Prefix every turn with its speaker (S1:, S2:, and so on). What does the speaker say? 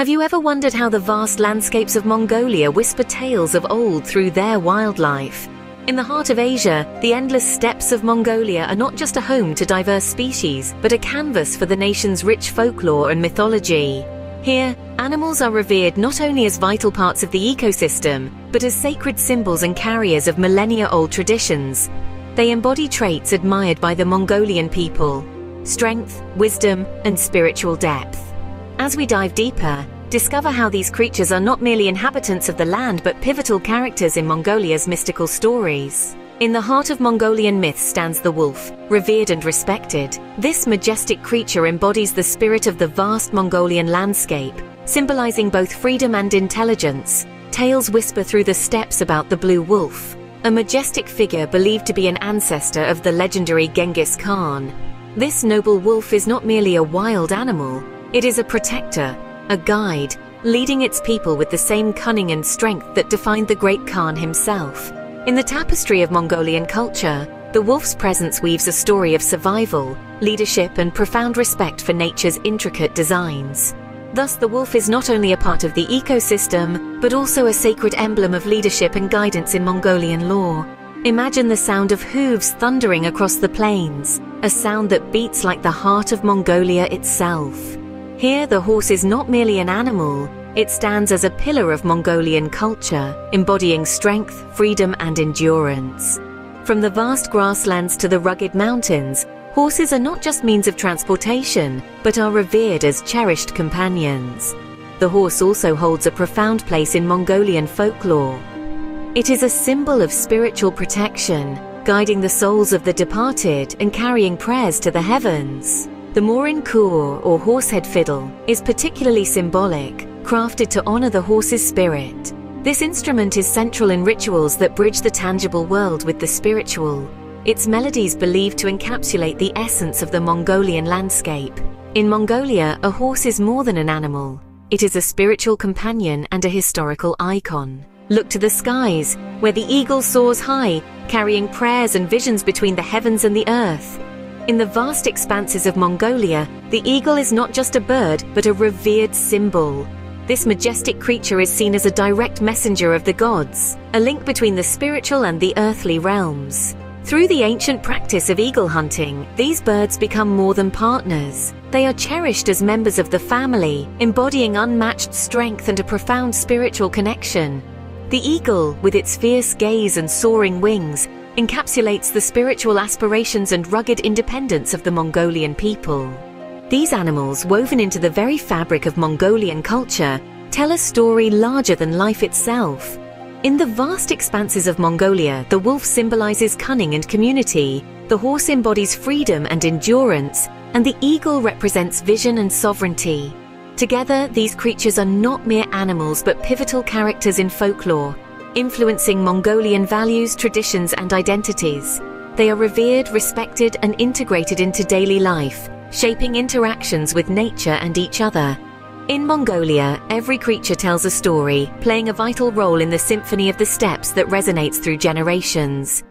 S1: Have you ever wondered how the vast landscapes of Mongolia whisper tales of old through their wildlife? In the heart of Asia, the endless steppes of Mongolia are not just a home to diverse species, but a canvas for the nation's rich folklore and mythology. Here, animals are revered not only as vital parts of the ecosystem, but as sacred symbols and carriers of millennia-old traditions. They embody traits admired by the Mongolian people, strength, wisdom, and spiritual depth. As we dive deeper, discover how these creatures are not merely inhabitants of the land but pivotal characters in Mongolia's mystical stories. In the heart of Mongolian myths stands the wolf, revered and respected. This majestic creature embodies the spirit of the vast Mongolian landscape, symbolizing both freedom and intelligence. Tales whisper through the steppes about the blue wolf, a majestic figure believed to be an ancestor of the legendary Genghis Khan. This noble wolf is not merely a wild animal, it is a protector, a guide, leading its people with the same cunning and strength that defined the great Khan himself. In the tapestry of Mongolian culture, the wolf's presence weaves a story of survival, leadership, and profound respect for nature's intricate designs. Thus, the wolf is not only a part of the ecosystem, but also a sacred emblem of leadership and guidance in Mongolian lore. Imagine the sound of hooves thundering across the plains, a sound that beats like the heart of Mongolia itself. Here, the horse is not merely an animal, it stands as a pillar of Mongolian culture, embodying strength, freedom, and endurance. From the vast grasslands to the rugged mountains, horses are not just means of transportation, but are revered as cherished companions. The horse also holds a profound place in Mongolian folklore. It is a symbol of spiritual protection, guiding the souls of the departed and carrying prayers to the heavens. The Morin Khur, or horsehead fiddle, is particularly symbolic, crafted to honor the horse's spirit. This instrument is central in rituals that bridge the tangible world with the spiritual. Its melodies believed to encapsulate the essence of the Mongolian landscape. In Mongolia, a horse is more than an animal. It is a spiritual companion and a historical icon. Look to the skies, where the eagle soars high, carrying prayers and visions between the heavens and the earth. In the vast expanses of Mongolia, the eagle is not just a bird, but a revered symbol. This majestic creature is seen as a direct messenger of the gods, a link between the spiritual and the earthly realms. Through the ancient practice of eagle hunting, these birds become more than partners. They are cherished as members of the family, embodying unmatched strength and a profound spiritual connection. The eagle, with its fierce gaze and soaring wings, encapsulates the spiritual aspirations and rugged independence of the Mongolian people. These animals, woven into the very fabric of Mongolian culture, tell a story larger than life itself. In the vast expanses of Mongolia, the wolf symbolizes cunning and community, the horse embodies freedom and endurance, and the eagle represents vision and sovereignty. Together, these creatures are not mere animals but pivotal characters in folklore, influencing Mongolian values, traditions, and identities. They are revered, respected, and integrated into daily life, shaping interactions with nature and each other. In Mongolia, every creature tells a story, playing a vital role in the symphony of the steppes that resonates through generations.